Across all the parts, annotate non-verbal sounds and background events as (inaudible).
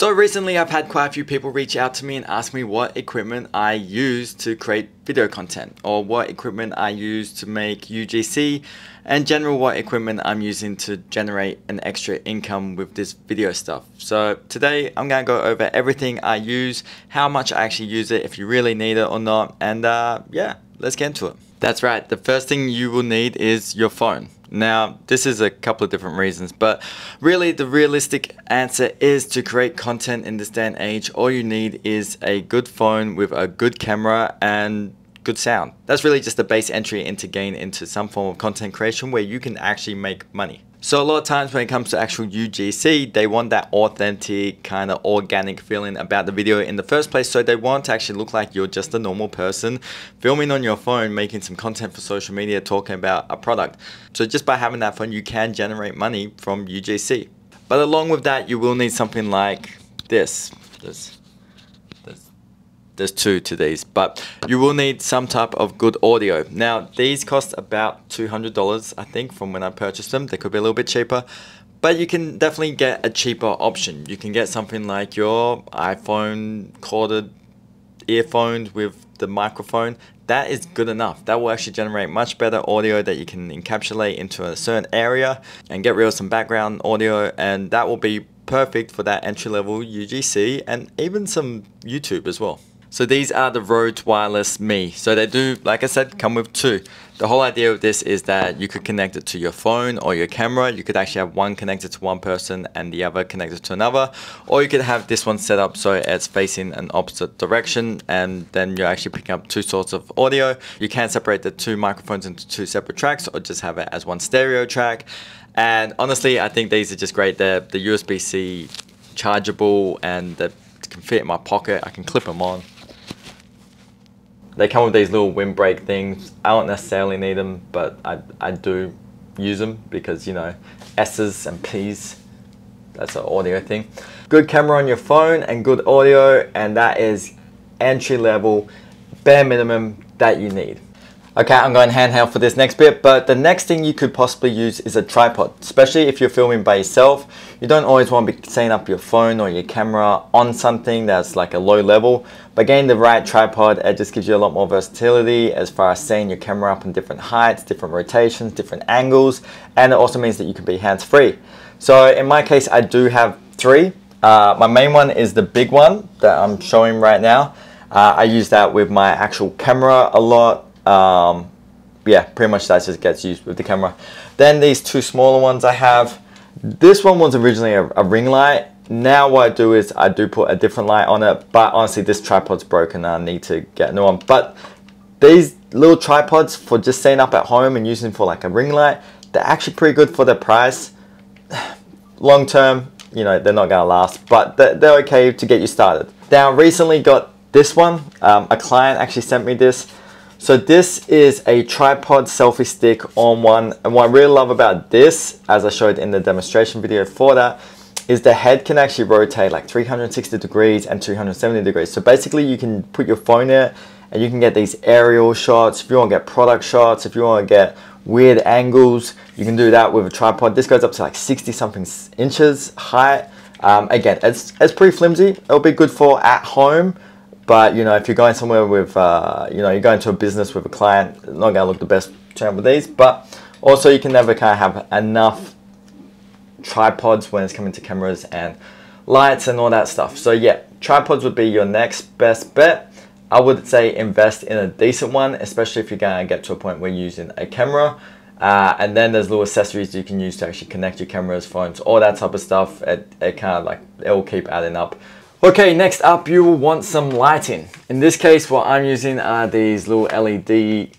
So recently I've had quite a few people reach out to me and ask me what equipment I use to create video content or what equipment I use to make UGC and general what equipment I'm using to generate an extra income with this video stuff. So today I'm gonna go over everything I use, how much I actually use it, if you really need it or not, and uh, yeah, let's get into it. That's right, the first thing you will need is your phone. Now, this is a couple of different reasons, but really the realistic answer is to create content in this day and age, all you need is a good phone with a good camera and good sound. That's really just the base entry into gain into some form of content creation where you can actually make money. So a lot of times when it comes to actual UGC, they want that authentic kind of organic feeling about the video in the first place. So they want to actually look like you're just a normal person filming on your phone, making some content for social media, talking about a product. So just by having that phone, you can generate money from UGC. But along with that, you will need something like this. This there's two to these, but you will need some type of good audio. Now, these cost about $200, I think, from when I purchased them. They could be a little bit cheaper, but you can definitely get a cheaper option. You can get something like your iPhone corded earphones with the microphone. That is good enough. That will actually generate much better audio that you can encapsulate into a certain area and get rid of some background audio, and that will be perfect for that entry level UGC and even some YouTube as well. So these are the Rode Wireless Me. So they do, like I said, come with two. The whole idea of this is that you could connect it to your phone or your camera. You could actually have one connected to one person and the other connected to another. Or you could have this one set up so it's facing an opposite direction and then you're actually picking up two sorts of audio. You can separate the two microphones into two separate tracks or just have it as one stereo track. And honestly, I think these are just great. They're the USB-C chargeable and they can fit in my pocket. I can clip them on. They come with these little windbreak things. I don't necessarily need them, but I, I do use them because, you know, S's and P's, that's an audio thing. Good camera on your phone and good audio, and that is entry level, bare minimum that you need. Okay, I'm going handheld for this next bit, but the next thing you could possibly use is a tripod, especially if you're filming by yourself. You don't always want to be setting up your phone or your camera on something that's like a low level, but getting the right tripod, it just gives you a lot more versatility as far as setting your camera up in different heights, different rotations, different angles, and it also means that you can be hands-free. So in my case, I do have three. Uh, my main one is the big one that I'm showing right now. Uh, I use that with my actual camera a lot um, yeah, pretty much that just gets used with the camera. Then these two smaller ones I have. This one was originally a, a, ring light. Now what I do is I do put a different light on it, but honestly this tripod's broken I need to get a new one. But these little tripods for just setting up at home and using for like a ring light, they're actually pretty good for the price. (sighs) Long term, you know, they're not gonna last, but they're, they're okay to get you started. Now recently got this one, um, a client actually sent me this. So this is a tripod selfie stick on one. And what I really love about this, as I showed in the demonstration video for that, is the head can actually rotate like 360 degrees and 270 degrees. So basically you can put your phone in and you can get these aerial shots. If you want to get product shots, if you want to get weird angles, you can do that with a tripod. This goes up to like 60 something inches height. Um, again, it's, it's pretty flimsy. It'll be good for at home but you know, if you're going somewhere with, uh, you know, you're going to a business with a client, not going to look the best channel with these. But also, you can never kind of have enough tripods when it's coming to cameras and lights and all that stuff. So yeah, tripods would be your next best bet. I would say invest in a decent one, especially if you're going to get to a point where you're using a camera. Uh, and then there's little accessories you can use to actually connect your cameras, phones, all that type of stuff. It, it kind of like, it will keep adding up. Okay, next up you will want some lighting. In this case, what I'm using are these little LED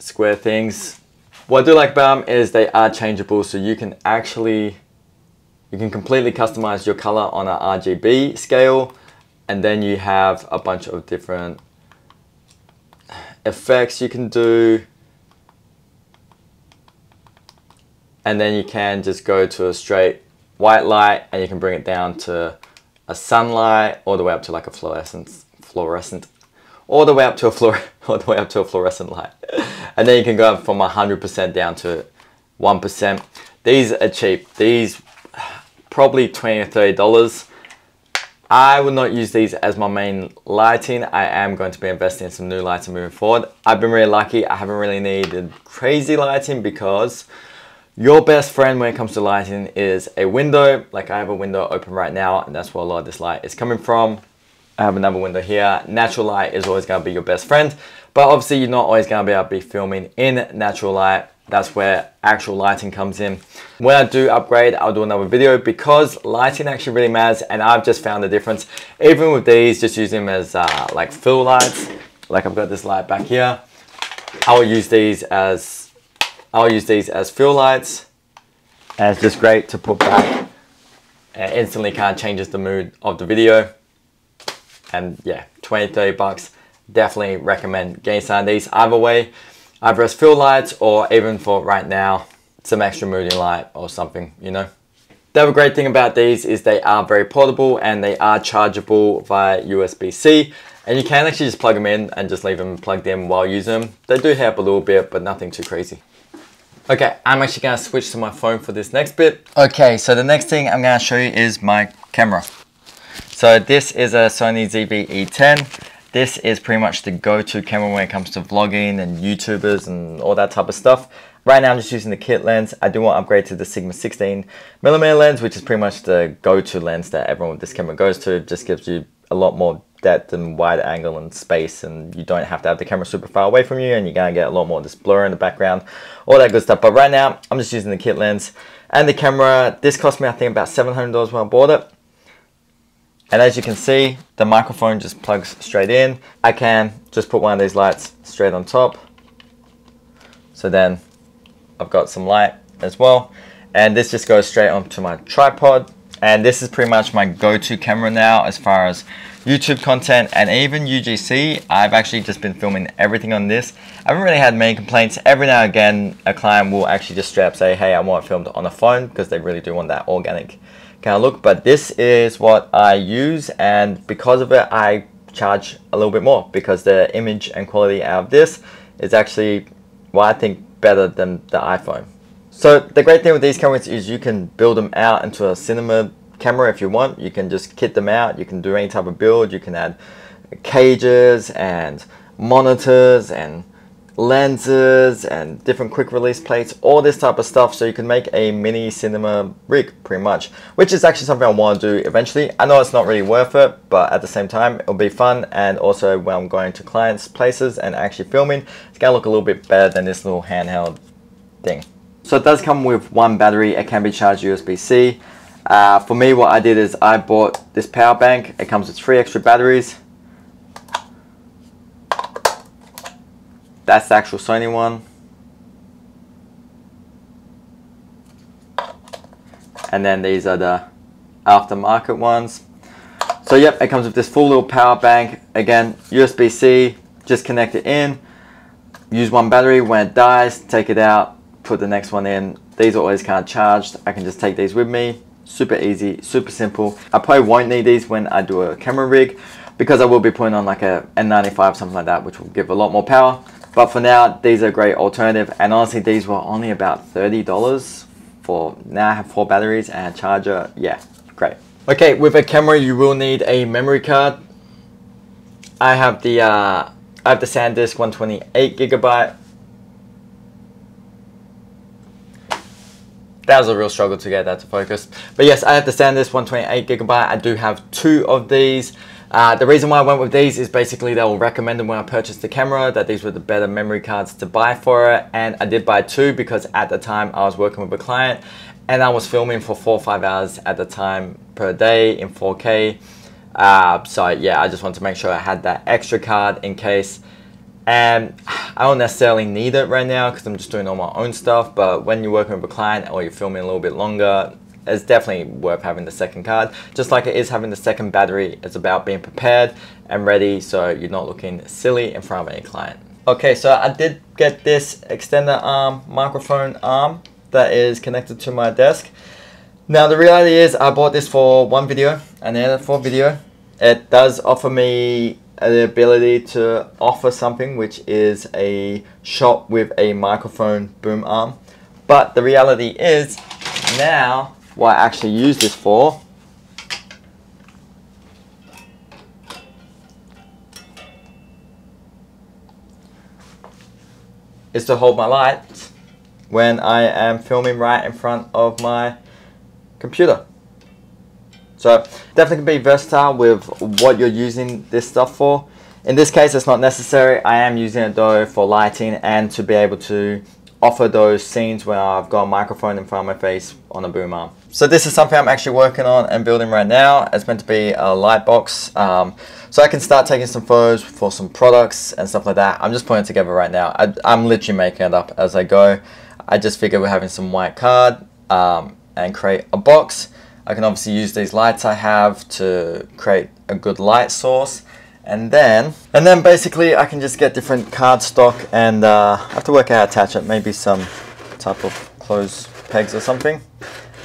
square things. What I do like about them is they are changeable so you can actually, you can completely customize your color on a RGB scale and then you have a bunch of different effects you can do and then you can just go to a straight white light and you can bring it down to a sunlight all the way up to like a fluorescent fluorescent all the way up to a fluor (laughs) all the way up to a fluorescent light and then you can go from 100% down to 1% these are cheap these (sighs) probably 20 or 30 dollars I will not use these as my main lighting. I am going to be investing in some new lighting moving forward. I've been really lucky. I haven't really needed crazy lighting because your best friend when it comes to lighting is a window. Like I have a window open right now and that's where a lot of this light is coming from. I have another window here. Natural light is always gonna be your best friend, but obviously you're not always gonna be able to be filming in natural light that's where actual lighting comes in. When I do upgrade, I'll do another video because lighting actually really matters and I've just found the difference. Even with these, just using them as uh, like fill lights, like I've got this light back here. I'll use these as, I'll use these as fill lights. And it's just great to put back and instantly kind of changes the mood of the video. And yeah, 20, 30 bucks. Definitely recommend getting some of these. Either way, either as fill lights or even for right now, some extra moody light or something, you know. The other great thing about these is they are very portable and they are chargeable via USB-C and you can actually just plug them in and just leave them plugged in while using them. They do help a little bit, but nothing too crazy. Okay, I'm actually gonna switch to my phone for this next bit. Okay, so the next thing I'm gonna show you is my camera. So this is a Sony ZV-E10 this is pretty much the go-to camera when it comes to vlogging and YouTubers and all that type of stuff. Right now I'm just using the kit lens. I do want to upgrade to the Sigma 16 millimeter lens, which is pretty much the go-to lens that everyone with this camera goes to. It just gives you a lot more depth and wide angle and space and you don't have to have the camera super far away from you and you're gonna get a lot more of this blur in the background all that good stuff but right now I'm just using the kit lens and the camera this cost me I think about $700 when I bought it and as you can see, the microphone just plugs straight in. I can just put one of these lights straight on top. So then I've got some light as well. And this just goes straight onto my tripod. And this is pretty much my go-to camera now as far as YouTube content and even UGC. I've actually just been filming everything on this. I haven't really had many complaints. Every now and again, a client will actually just straight up say, hey, I want it filmed on a phone because they really do want that organic kind of look but this is what I use and because of it I charge a little bit more because the image and quality out of this is actually well I think better than the iPhone so the great thing with these cameras is you can build them out into a cinema camera if you want you can just kit them out you can do any type of build you can add cages and monitors and lenses and different quick release plates, all this type of stuff so you can make a mini cinema rig pretty much, which is actually something I want to do eventually. I know it's not really worth it, but at the same time, it'll be fun. And also when I'm going to clients' places and actually filming, it's gonna look a little bit better than this little handheld thing. So it does come with one battery, it can be charged USB-C. Uh, for me, what I did is I bought this power bank. It comes with three extra batteries. That's the actual Sony one. And then these are the aftermarket ones. So yep, it comes with this full little power bank. Again, USB-C, just connect it in. Use one battery, when it dies, take it out, put the next one in. These are always kind of charged. I can just take these with me. Super easy, super simple. I probably won't need these when I do a camera rig because I will be putting on like a N95, something like that, which will give a lot more power. But for now, these are a great alternative. And honestly, these were only about $30 for now I have four batteries and a charger. Yeah, great. Okay, with a camera, you will need a memory card. I have the uh, I have the SanDisk 128 gigabyte. That was a real struggle to get that to focus. But yes, I have the SanDisk 128 gigabyte. I do have two of these. Uh, the reason why I went with these is basically they will recommend them when I purchased the camera that these were the better memory cards to buy for it and I did buy two because at the time I was working with a client and I was filming for four or five hours at the time per day in 4K uh, so yeah I just wanted to make sure I had that extra card in case and I don't necessarily need it right now because I'm just doing all my own stuff but when you're working with a client or you're filming a little bit longer it's definitely worth having the second card. Just like it is having the second battery, it's about being prepared and ready so you're not looking silly in front of any client. Okay, so I did get this extender arm, microphone arm that is connected to my desk. Now the reality is I bought this for one video and then for video. It does offer me uh, the ability to offer something which is a shop with a microphone boom arm. But the reality is now what I actually use this for is to hold my light when I am filming right in front of my computer. So definitely can be versatile with what you're using this stuff for. In this case, it's not necessary. I am using it though for lighting and to be able to offer those scenes where I've got a microphone in front of my face on a boom arm. So this is something I'm actually working on and building right now. It's meant to be a light box. Um, so I can start taking some photos for some products and stuff like that. I'm just putting it together right now. I, am literally making it up as I go. I just figured we're having some white card um, and create a box. I can obviously use these lights I have to create a good light source. And then and then basically I can just get different card stock and uh, I have to work out how to attach it. Maybe some type of clothes pegs or something.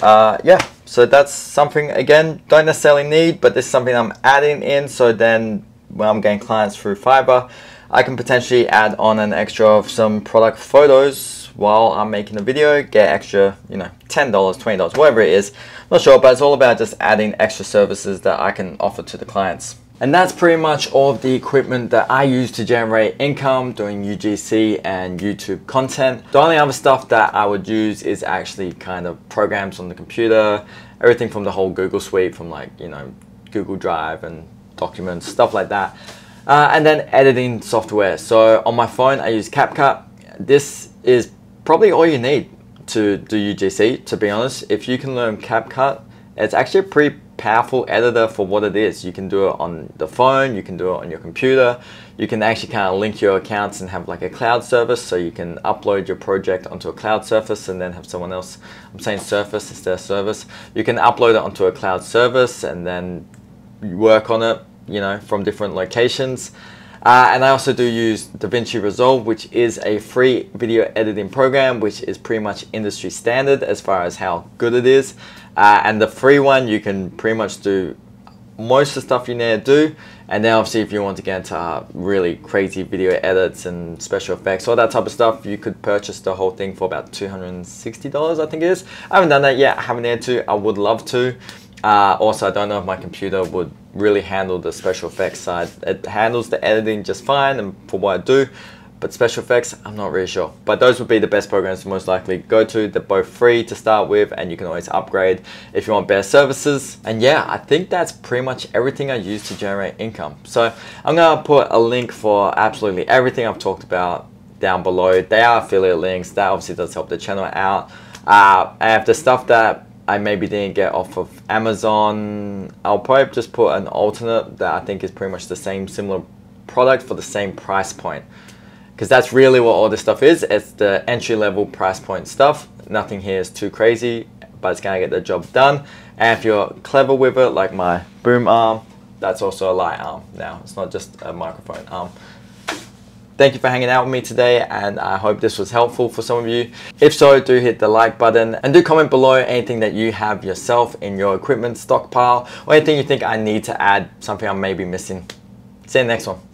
Uh, yeah. So that's something again don't necessarily need but this is something I'm adding in. So then when I'm getting clients through Fiverr I can potentially add on an extra of some product photos while I'm making a video get extra you know $10 $20 whatever it is not sure but it's all about just adding extra services that I can offer to the clients and that's pretty much all of the equipment that I use to generate income doing UGC and YouTube content. The only other stuff that I would use is actually kind of programs on the computer, everything from the whole Google suite from like, you know, Google Drive and documents, stuff like that. Uh, and then editing software. So on my phone, I use CapCut. This is probably all you need to do UGC, to be honest. If you can learn CapCut, it's actually a pretty powerful editor for what it is. You can do it on the phone, you can do it on your computer. You can actually kind of link your accounts and have like a cloud service so you can upload your project onto a cloud surface and then have someone else, I'm saying surface, it's their service. You can upload it onto a cloud service and then work on it, you know, from different locations. Uh, and I also do use DaVinci Resolve, which is a free video editing program, which is pretty much industry standard as far as how good it is. Uh, and the free one, you can pretty much do most of the stuff you need to do. And then obviously if you want to get into uh, really crazy video edits and special effects, all that type of stuff, you could purchase the whole thing for about $260, I think it is. I haven't done that yet, I haven't had to, I would love to. Uh, also, I don't know if my computer would really handle the special effects side. It handles the editing just fine and for what I do, but special effects, I'm not really sure. But those would be the best programs to most likely go to. They're both free to start with and you can always upgrade if you want better services. And yeah, I think that's pretty much everything I use to generate income. So I'm gonna put a link for absolutely everything I've talked about down below. They are affiliate links. That obviously does help the channel out. Uh, and the stuff that I maybe didn't get off of Amazon, I'll probably just put an alternate that I think is pretty much the same similar product for the same price point because that's really what all this stuff is. It's the entry level price point stuff. Nothing here is too crazy, but it's gonna get the job done. And if you're clever with it, like my boom arm, that's also a light arm now. It's not just a microphone arm. Thank you for hanging out with me today and I hope this was helpful for some of you. If so, do hit the like button and do comment below anything that you have yourself in your equipment stockpile or anything you think I need to add, something I may be missing. See you next one.